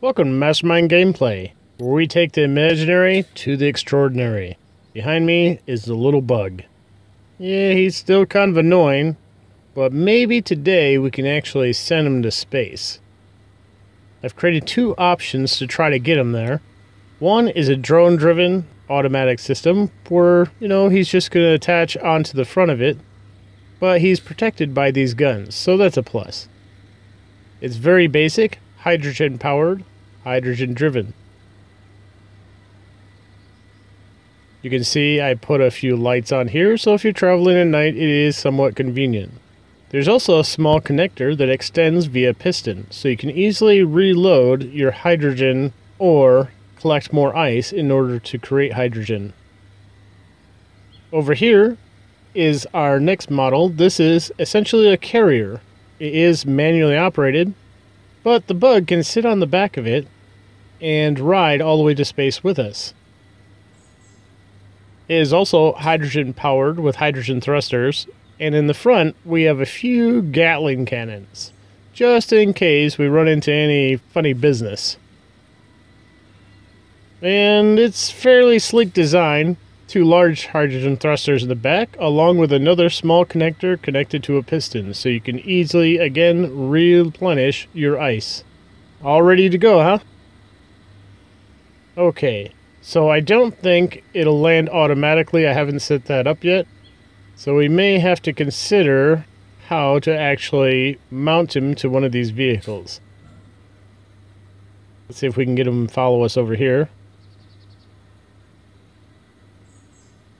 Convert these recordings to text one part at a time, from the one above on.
Welcome to Mastermind Gameplay, where we take the imaginary to the extraordinary. Behind me is the little bug. Yeah, he's still kind of annoying, but maybe today we can actually send him to space. I've created two options to try to get him there. One is a drone-driven automatic system where, you know, he's just going to attach onto the front of it, but he's protected by these guns, so that's a plus. It's very basic, hydrogen powered, hydrogen driven. You can see I put a few lights on here, so if you're traveling at night, it is somewhat convenient. There's also a small connector that extends via piston, so you can easily reload your hydrogen or collect more ice in order to create hydrogen. Over here is our next model. This is essentially a carrier. It is manually operated, but the bug can sit on the back of it and ride all the way to space with us. It is also hydrogen powered with hydrogen thrusters, and in the front we have a few Gatling cannons, just in case we run into any funny business. And it's fairly sleek design, two large hydrogen thrusters in the back, along with another small connector connected to a piston, so you can easily, again, replenish your ice. All ready to go, huh? Okay, so I don't think it'll land automatically. I haven't set that up yet. So we may have to consider how to actually mount him to one of these vehicles. Let's see if we can get him to follow us over here.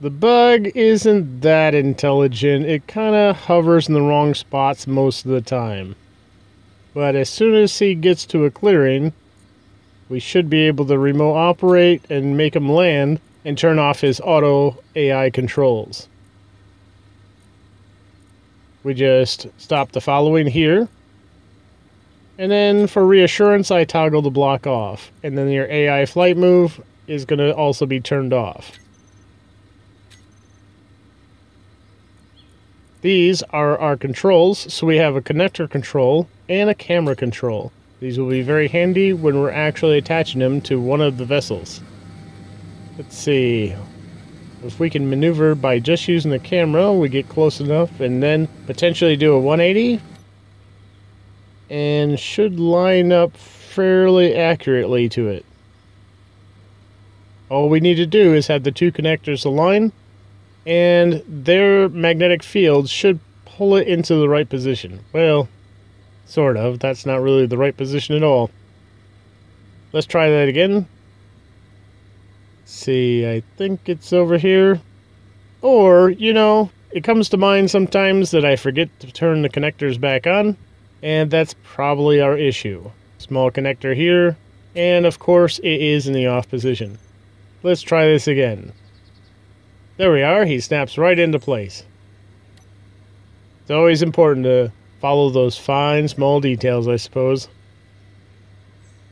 The bug isn't that intelligent. It kind of hovers in the wrong spots most of the time. But as soon as he gets to a clearing, we should be able to remote operate and make him land and turn off his auto AI controls. We just stop the following here. And then for reassurance, I toggle the block off. And then your AI flight move is going to also be turned off. These are our controls, so we have a connector control and a camera control. These will be very handy when we're actually attaching them to one of the vessels. Let's see. If we can maneuver by just using the camera, we get close enough and then potentially do a 180 and should line up fairly accurately to it. All we need to do is have the two connectors align and their magnetic field should pull it into the right position. Well, sort of. That's not really the right position at all. Let's try that again. see, I think it's over here. Or, you know, it comes to mind sometimes that I forget to turn the connectors back on, and that's probably our issue. Small connector here, and of course it is in the off position. Let's try this again. There we are. He snaps right into place. It's always important to follow those fine, small details, I suppose.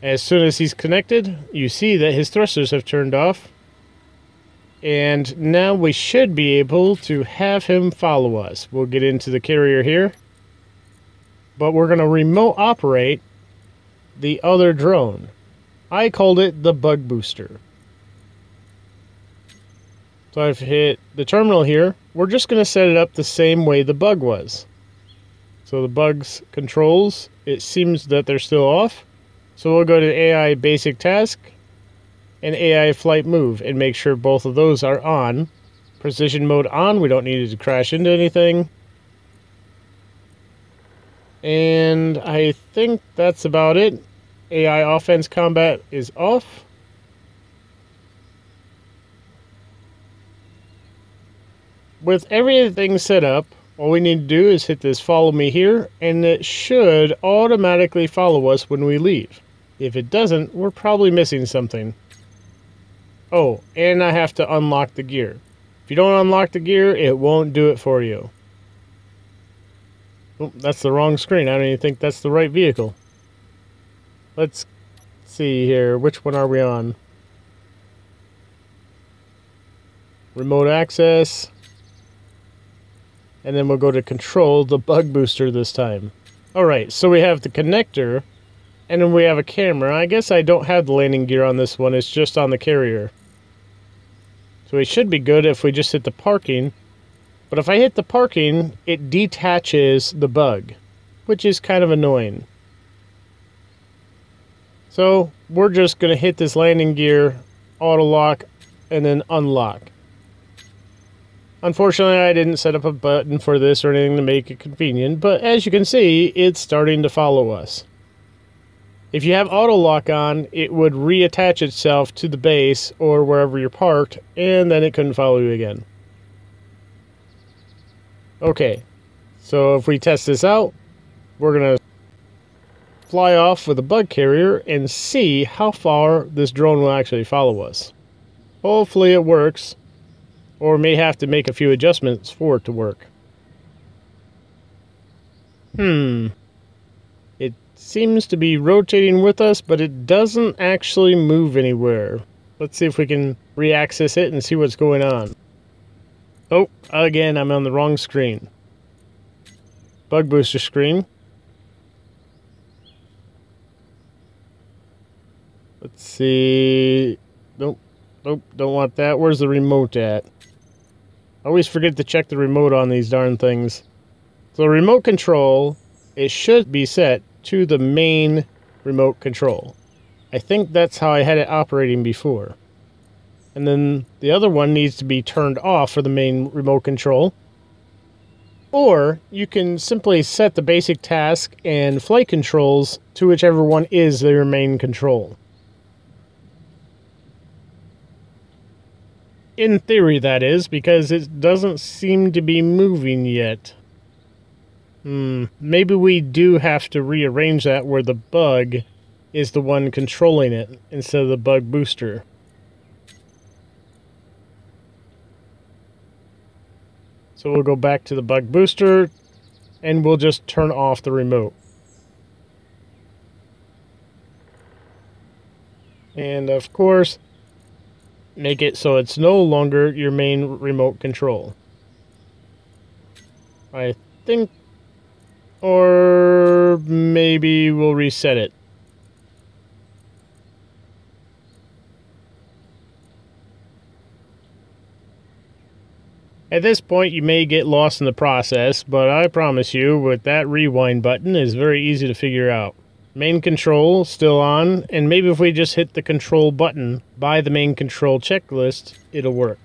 As soon as he's connected, you see that his thrusters have turned off. And now we should be able to have him follow us. We'll get into the carrier here. But we're going to remote operate the other drone. I called it the Bug Booster. So I've hit the terminal here. We're just going to set it up the same way the bug was. So the bug's controls, it seems that they're still off. So we'll go to AI basic task and AI flight move and make sure both of those are on. Precision mode on, we don't need it to crash into anything. And I think that's about it. AI offense combat is off. With everything set up, all we need to do is hit this follow me here, and it should automatically follow us when we leave. If it doesn't, we're probably missing something. Oh, and I have to unlock the gear. If you don't unlock the gear, it won't do it for you. Oh, that's the wrong screen. I don't even think that's the right vehicle. Let's see here. Which one are we on? Remote access and then we'll go to control the bug booster this time. Alright, so we have the connector And then we have a camera. I guess I don't have the landing gear on this one. It's just on the carrier. So it should be good if we just hit the parking. But if I hit the parking, it detaches the bug, which is kind of annoying. So we're just going to hit this landing gear, auto lock, and then unlock. Unfortunately, I didn't set up a button for this or anything to make it convenient, but as you can see, it's starting to follow us. If you have auto lock on, it would reattach itself to the base or wherever you're parked, and then it couldn't follow you again. Okay, so if we test this out, we're going to fly off with a bug carrier and see how far this drone will actually follow us. Hopefully it works, or may have to make a few adjustments for it to work. Hmm. It seems to be rotating with us, but it doesn't actually move anywhere. Let's see if we can re-access it and see what's going on. Oh, again, I'm on the wrong screen. Bug booster screen. Let's see. Nope. Nope, don't want that. Where's the remote at? I always forget to check the remote on these darn things. So remote control, it should be set to the main remote control. I think that's how I had it operating before. And then the other one needs to be turned off for the main remote control. Or you can simply set the basic task and flight controls to whichever one is their main control. In theory, that is, because it doesn't seem to be moving yet. Hmm, maybe we do have to rearrange that where the bug is the one controlling it instead of the bug booster. So we'll go back to the bug booster and we'll just turn off the remote. And of course, make it so it's no longer your main remote control. I think, or maybe we'll reset it. At this point, you may get lost in the process, but I promise you, with that rewind button, is very easy to figure out. Main control still on, and maybe if we just hit the control button by the main control checklist, it'll work.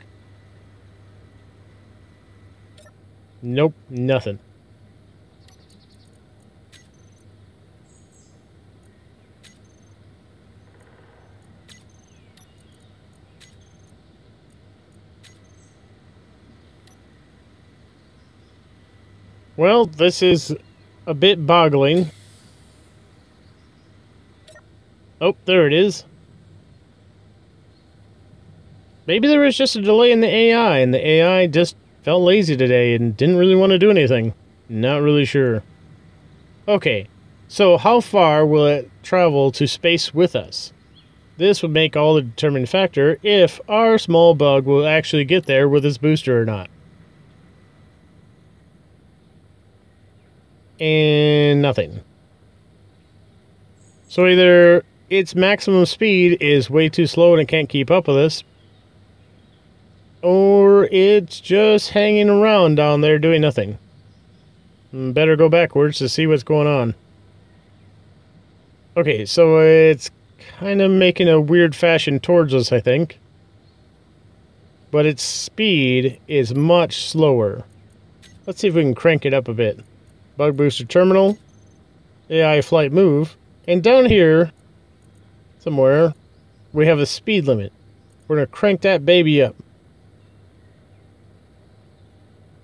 Nope, nothing. Well, this is a bit boggling. Oh, there it is. Maybe there was just a delay in the AI, and the AI just felt lazy today and didn't really want to do anything. Not really sure. Okay, so how far will it travel to space with us? This would make all the determining factor if our small bug will actually get there with its booster or not. And nothing. So either its maximum speed is way too slow and it can't keep up with us. Or it's just hanging around down there doing nothing. Hmm, better go backwards to see what's going on. Okay, so it's kind of making a weird fashion towards us, I think. But its speed is much slower. Let's see if we can crank it up a bit. Bug Booster Terminal, AI Flight Move, and down here, somewhere, we have a speed limit. We're going to crank that baby up.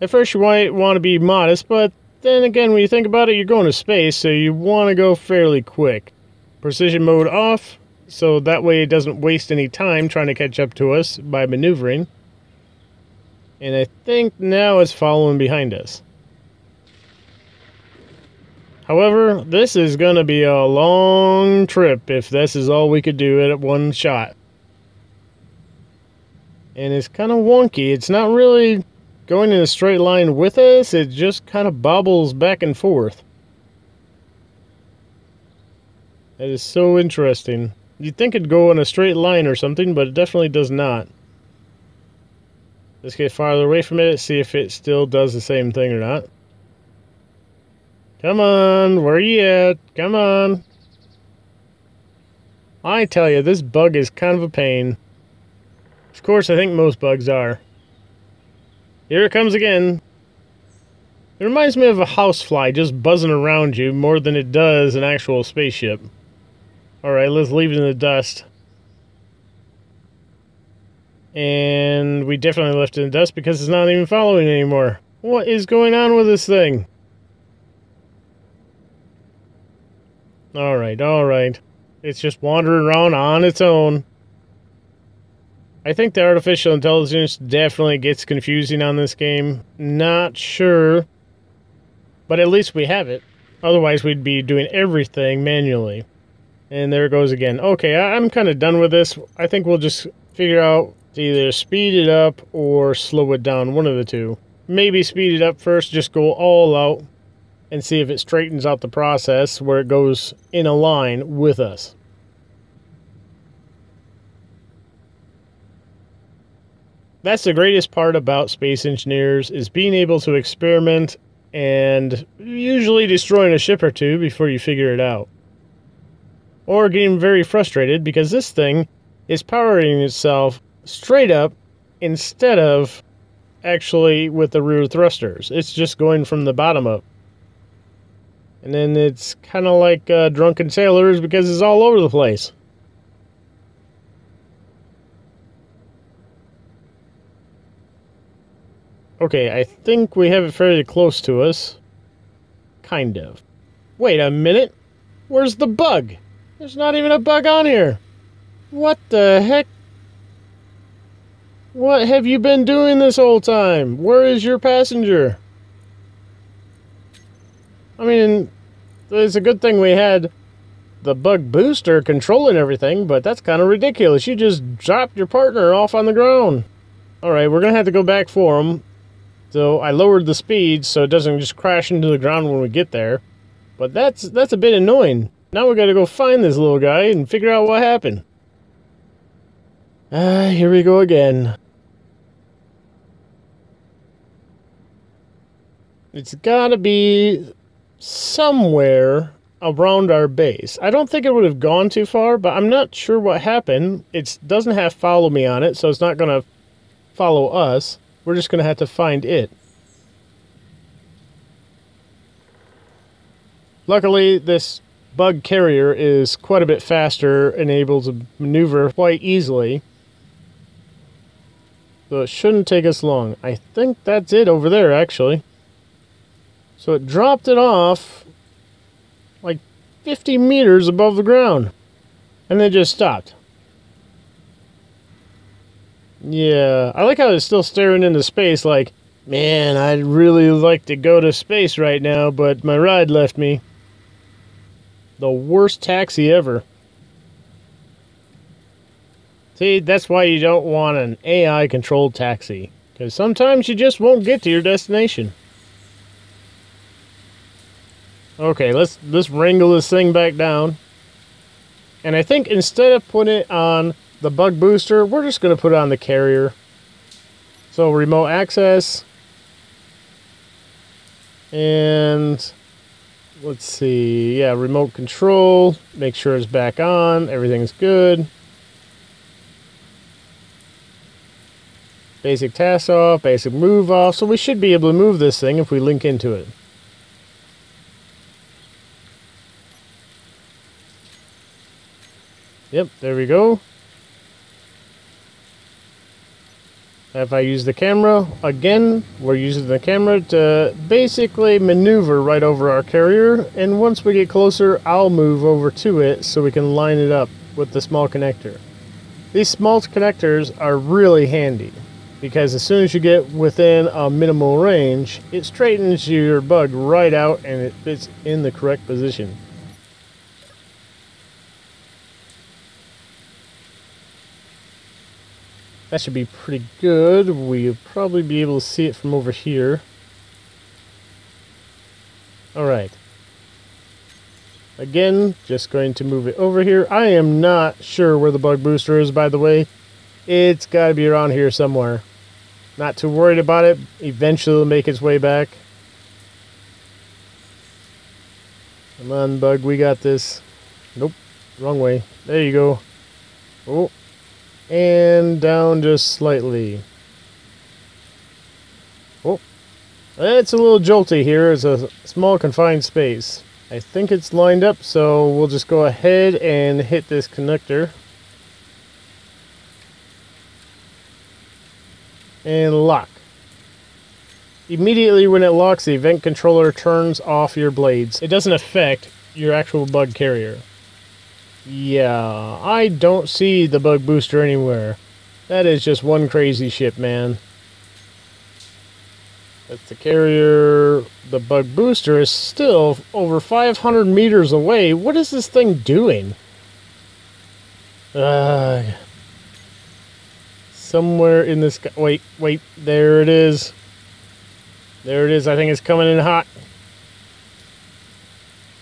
At first you might want to be modest, but then again, when you think about it, you're going to space, so you want to go fairly quick. Precision mode off, so that way it doesn't waste any time trying to catch up to us by maneuvering. And I think now it's following behind us. However, this is going to be a long trip if this is all we could do at one shot. And it's kind of wonky. It's not really going in a straight line with us. It just kind of bobbles back and forth. That is so interesting. You'd think it'd go in a straight line or something, but it definitely does not. Let's get farther away from it, see if it still does the same thing or not. Come on, where are you at? Come on. I tell you, this bug is kind of a pain. Of course, I think most bugs are. Here it comes again. It reminds me of a housefly just buzzing around you more than it does an actual spaceship. Alright, let's leave it in the dust. And we definitely left it in the dust because it's not even following anymore. What is going on with this thing? Alright, alright. It's just wandering around on its own. I think the artificial intelligence definitely gets confusing on this game. Not sure. But at least we have it. Otherwise, we'd be doing everything manually. And there it goes again. Okay, I am kind of done with this. I think we'll just figure out to either speed it up or slow it down. One of the two. Maybe speed it up first, just go all out and see if it straightens out the process where it goes in a line with us. That's the greatest part about space engineers is being able to experiment and usually destroying a ship or two before you figure it out. Or getting very frustrated because this thing is powering itself straight up instead of actually with the rear thrusters. It's just going from the bottom up. And then it's kind of like uh, drunken sailors because it's all over the place. Okay, I think we have it fairly close to us. Kind of. Wait a minute. Where's the bug? There's not even a bug on here. What the heck? What have you been doing this whole time? Where is your passenger? I mean, it's a good thing we had the bug booster controlling everything, but that's kind of ridiculous. You just dropped your partner off on the ground. Alright, we're going to have to go back for him. So I lowered the speed so it doesn't just crash into the ground when we get there. But that's that's a bit annoying. Now we gotta go find this little guy and figure out what happened. Ah, here we go again. It's gotta be somewhere around our base. I don't think it would have gone too far, but I'm not sure what happened. It doesn't have follow me on it, so it's not gonna follow us. We're just going to have to find it. Luckily, this bug carrier is quite a bit faster and able to maneuver quite easily. So it shouldn't take us long. I think that's it over there, actually. So it dropped it off like 50 meters above the ground. And then just stopped. Yeah, I like how it's still staring into space like, man, I'd really like to go to space right now, but my ride left me. The worst taxi ever. See, that's why you don't want an AI controlled taxi, because sometimes you just won't get to your destination. Okay, let's let's wrangle this thing back down. And I think instead of putting it on the bug booster, we're just going to put it on the carrier. So remote access. And let's see. Yeah, remote control. Make sure it's back on. Everything's good. Basic task off, basic move off. So we should be able to move this thing if we link into it. Yep, there we go. If I use the camera, again, we're using the camera to basically maneuver right over our carrier. And once we get closer, I'll move over to it so we can line it up with the small connector. These small connectors are really handy because as soon as you get within a minimal range, it straightens your bug right out and it fits in the correct position. That should be pretty good. We'll probably be able to see it from over here. Alright. Again, just going to move it over here. I am not sure where the bug booster is, by the way. It's got to be around here somewhere. Not too worried about it. Eventually it'll make its way back. Come on, bug, we got this. Nope, wrong way. There you go. Oh, and down just slightly. Oh, it's a little jolty here. It's a small confined space. I think it's lined up, so we'll just go ahead and hit this connector. And lock. Immediately when it locks, the event controller turns off your blades. It doesn't affect your actual bug carrier. Yeah, I don't see the bug booster anywhere. That is just one crazy ship, man. That's the carrier. The bug booster is still over 500 meters away. What is this thing doing? Uh, somewhere in this... Wait, wait. There it is. There it is. I think it's coming in hot.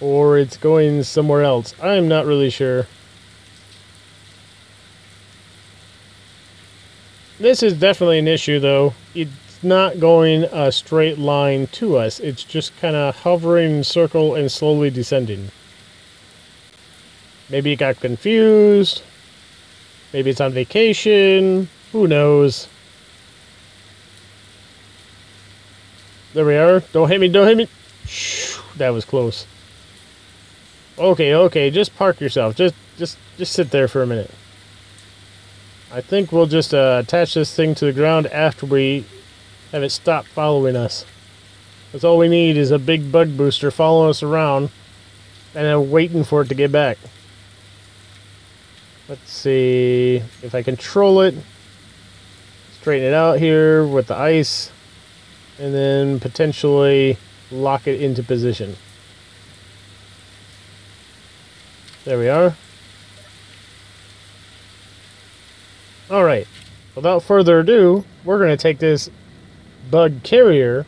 Or it's going somewhere else. I'm not really sure. This is definitely an issue, though. It's not going a straight line to us. It's just kind of hovering circle and slowly descending. Maybe it got confused. Maybe it's on vacation. Who knows? There we are. Don't hit me, don't hit me. That was close. Okay, okay, just park yourself. Just just just sit there for a minute. I think we'll just uh, attach this thing to the ground after we have it stop following us. That's all we need is a big bug booster following us around and then waiting for it to get back. Let's see if I control it. Straighten it out here with the ice and then potentially lock it into position. There we are. Alright, without further ado, we're going to take this bug carrier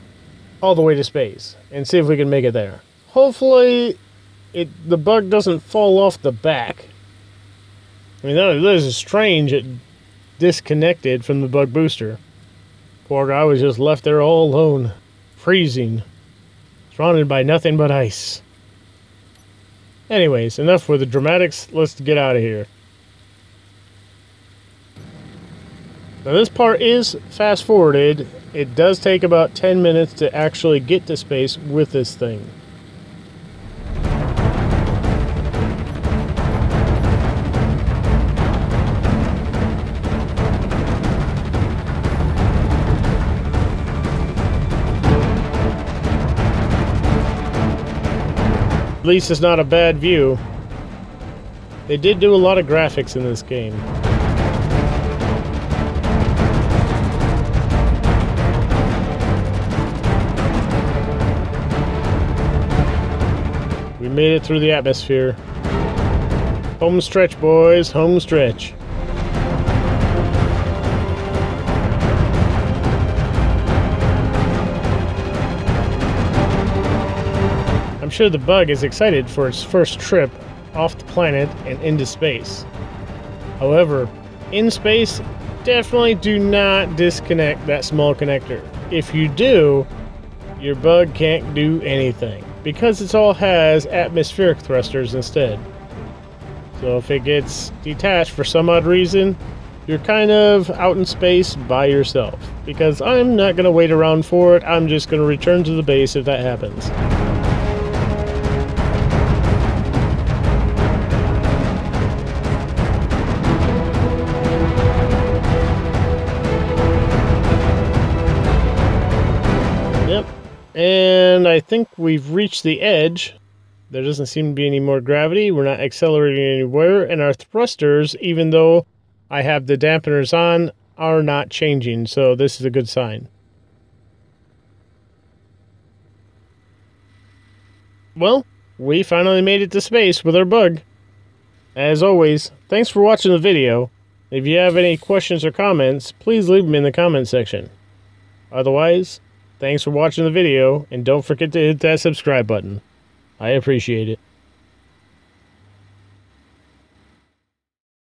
all the way to space and see if we can make it there. Hopefully, it the bug doesn't fall off the back. I mean, that, that is strange. It disconnected from the bug booster. Poor guy was just left there all alone, freezing, surrounded by nothing but ice. Anyways, enough with the dramatics. Let's get out of here. Now this part is fast forwarded. It does take about 10 minutes to actually get to space with this thing. Least it's not a bad view. They did do a lot of graphics in this game. We made it through the atmosphere. Home stretch, boys. Home stretch. Sure the bug is excited for its first trip off the planet and into space. However, in space, definitely do not disconnect that small connector. If you do, your bug can't do anything because it all has atmospheric thrusters instead. So if it gets detached for some odd reason, you're kind of out in space by yourself. Because I'm not going to wait around for it, I'm just going to return to the base if that happens. I think we've reached the edge. There doesn't seem to be any more gravity. We're not accelerating anywhere. And our thrusters, even though I have the dampeners on, are not changing. So this is a good sign. Well, we finally made it to space with our bug. As always, thanks for watching the video. If you have any questions or comments, please leave them in the comment section. Otherwise, Thanks for watching the video, and don't forget to hit that subscribe button. I appreciate it.